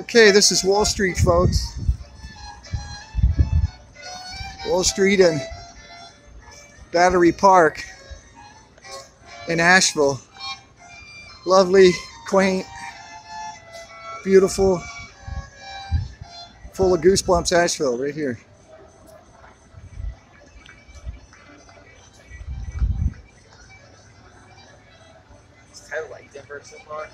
Okay, this is Wall Street, folks. Wall Street and Battery Park in Asheville. Lovely, quaint, beautiful, full of goosebumps Asheville right here. It's kind of like different so far.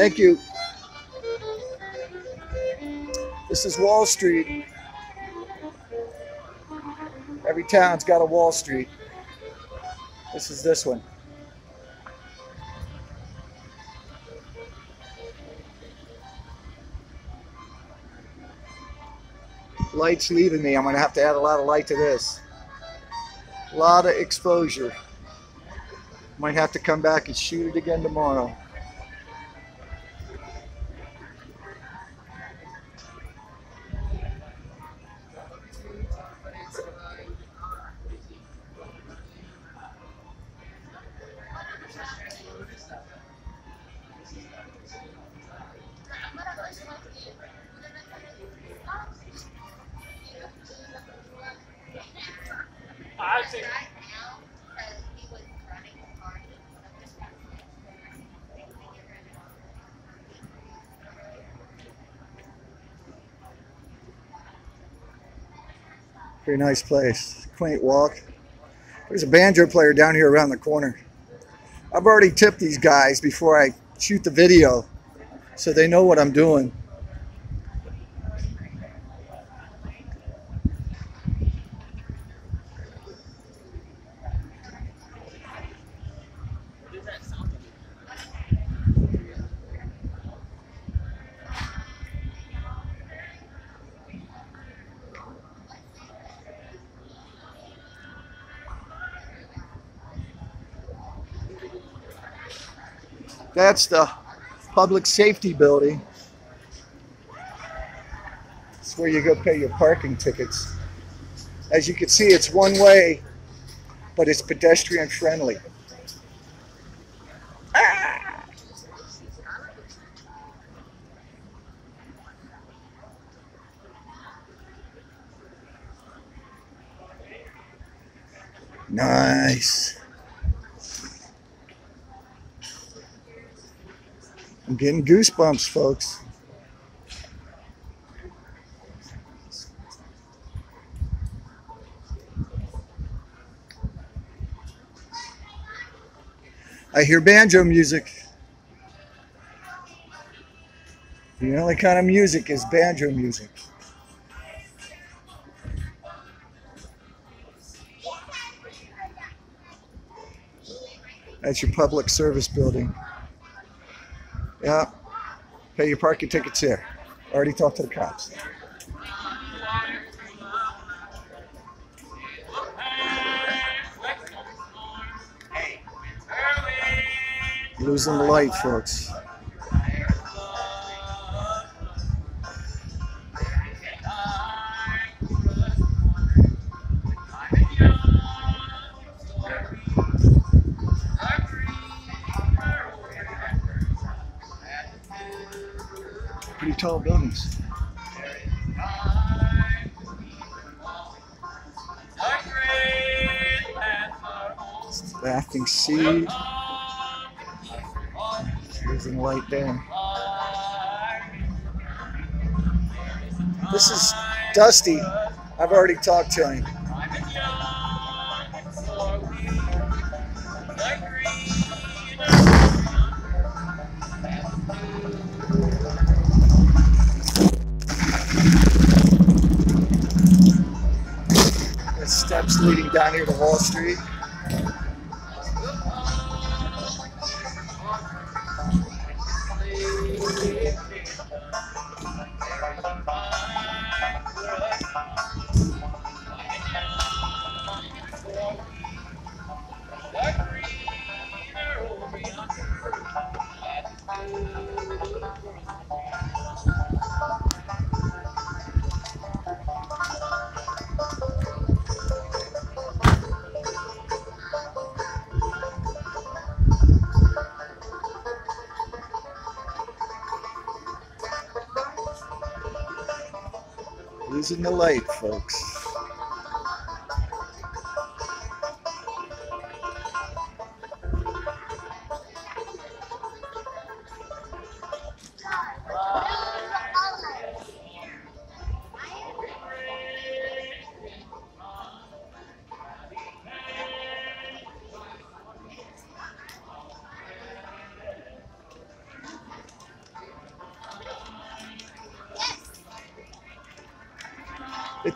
Thank you. This is Wall Street. Every town's got a Wall Street. This is this one. Light's leaving me. I'm going to have to add a lot of light to this. A lot of exposure. Might have to come back and shoot it again tomorrow. Very nice place. Quaint walk. There's a banjo player down here around the corner. I've already tipped these guys before I shoot the video so they know what I'm doing. That's the public safety building. It's where you go pay your parking tickets. As you can see, it's one way, but it's pedestrian friendly. Ah! Nice. I'm getting goosebumps, folks. I hear banjo music. The only kind of music is banjo music. That's your public service building. Yeah. Pay your parking tickets here. Already talked to the cops. Losing the light, folks. tall buildings. Laughing Seed. Losing light there. This is Dusty. I've already talked to him. Steps leading down here to Wall Street. Losing the light, folks.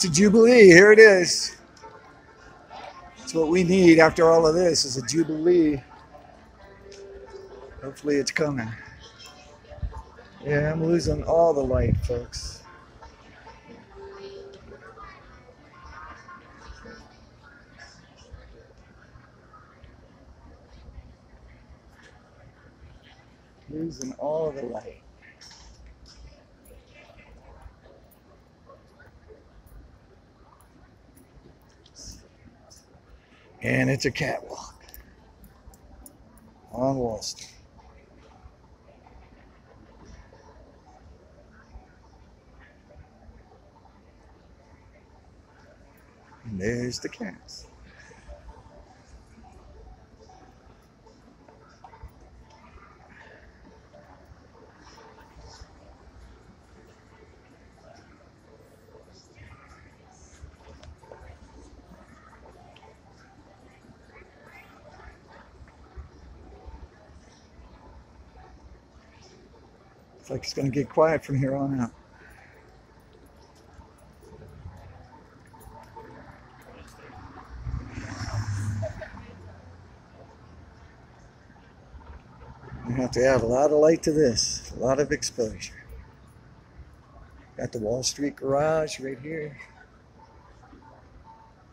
A jubilee. Here it is. It's what we need after all of this is a jubilee. Hopefully it's coming. Yeah, I'm losing all the light, folks. Losing all the light. And it's a catwalk on Wall Street. And there's the cats. It's like it's going to get quiet from here on out. You have to add a lot of light to this, a lot of exposure. Got the Wall Street garage right here.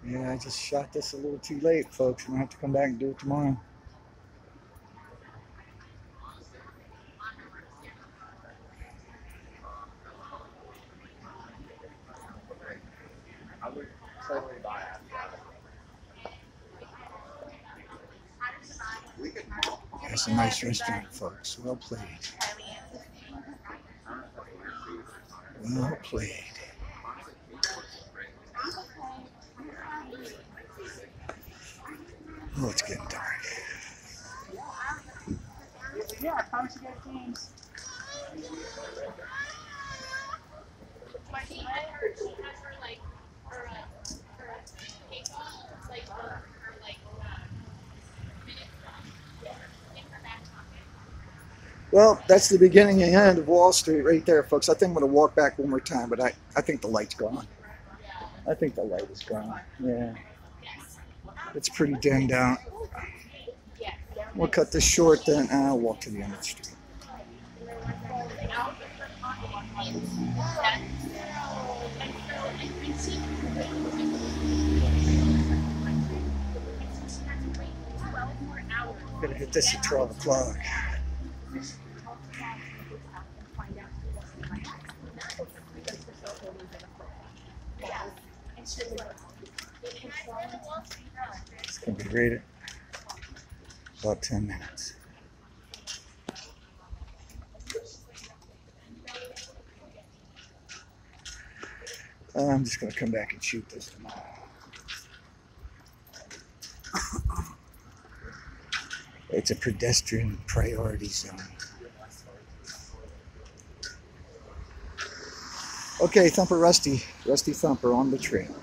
Yeah, I just shot this a little too late, folks. I'm gonna have to come back and do it tomorrow. I would totally buy it. That's a nice restaurant, folks. Well played. Well played. Oh, it's getting dark. Yeah, I promise you guys games. Well, that's the beginning and end of Wall Street right there, folks. I think I'm going to walk back one more time, but I, I think the light's gone. I think the light is gone. Yeah. It's pretty dimmed out. We'll cut this short then. and I'll walk to the end of the street. Gonna hit this at 12 o'clock. It's gonna be rated about 10 minutes. I'm just gonna come back and shoot this tomorrow. It's a pedestrian priority zone. Okay, Thumper Rusty, Rusty Thumper on the trail.